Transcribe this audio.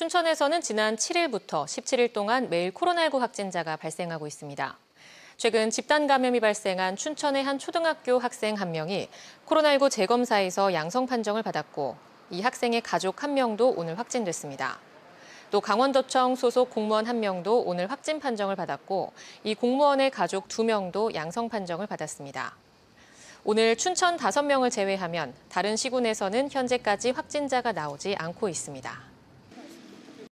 춘천에서는 지난 7일부터 17일 동안 매일 코로나19 확진자가 발생하고 있습니다. 최근 집단 감염이 발생한 춘천의 한 초등학교 학생 한 명이 코로나19 재검사에서 양성 판정을 받았고 이 학생의 가족 한 명도 오늘 확진됐습니다. 또 강원도청 소속 공무원 한 명도 오늘 확진 판정을 받았고 이 공무원의 가족 두 명도 양성 판정을 받았습니다. 오늘 춘천 5명을 제외하면 다른 시군에서는 현재까지 확진자가 나오지 않고 있습니다.